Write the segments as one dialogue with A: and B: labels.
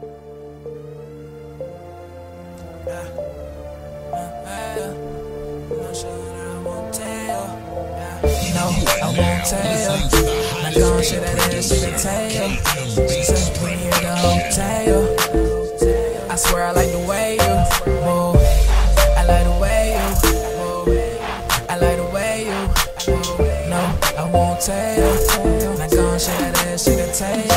A: No, I won't tell. Not gon' shit that ass, she can tell. She said, we in the hotel. I swear I like the way you move. I like the way you move. I like the way you move. No, I won't tell. Not gon' shit that ass, she can tell.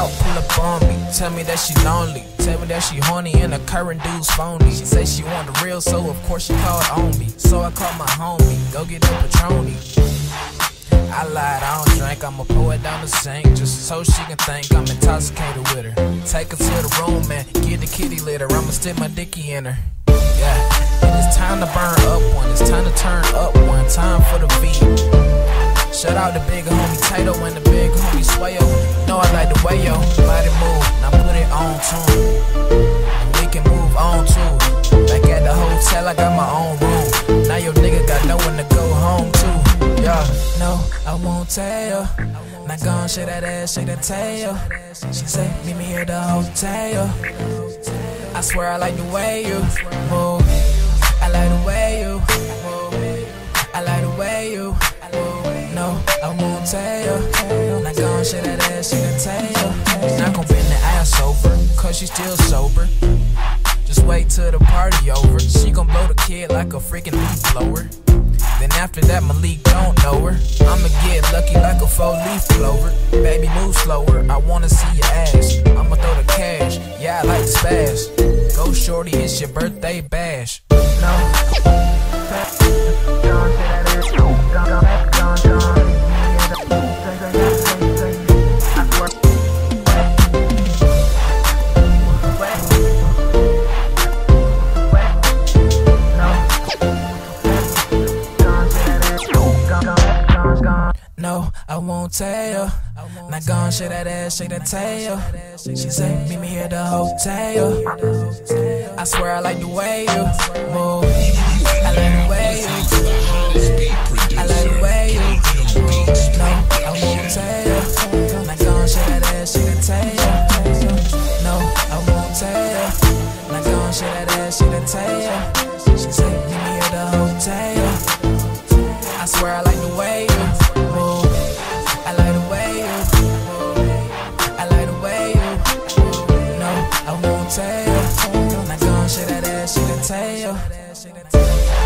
A: Short pull up on me, tell me that she lonely. Tell me that she horny and the current dude's phony. She say she want the real, so of course she called on me. So I called my homie, go get the Patroni. I lied, I don't drink, I'ma pour it down the sink just so she can think I'm intoxicated with her. Take her to the room and get the kitty litter, I'ma stick my dicky in her. Yeah, and it's time to burn up one, it's time to turn up one, time for the V. Shout out the big Know I like the way yo body move, now put it on tune. We can move on too. Back at the hotel, I got my own room. Now your nigga got no one to go home to. Yeah, no, I won't tell. Not gon' shake that ass, shake that tail. She say, meet me at the hotel. I swear I like the way you move. I like the way you ass, shake that tail. Not gon' bend the ass over, cause she still sober. Just wait till the party over. She gon' blow the kid like a freaking leaf blower. Then after that, Malik don't know her. I'ma get lucky like a four leaf clover. Baby, move slower. I wanna see your ass. I'ma throw the cash. Yeah, I like to spaz. Go shorty, it's your birthday bash. No, I won't tell. Not gon' shake that ass, shake that tail. She say, meet me at the hotel. I swear I like the way you move. I like the way you. I like the way you. No, I won't tell. Not gon' shake that ass, shake that tail. No, I won't tell. Not gon' shake that ass, shake that tail. She say, meet me at the hotel. I swear I like the way No, I won't tell. Not gon' shake that ass, shake that tail.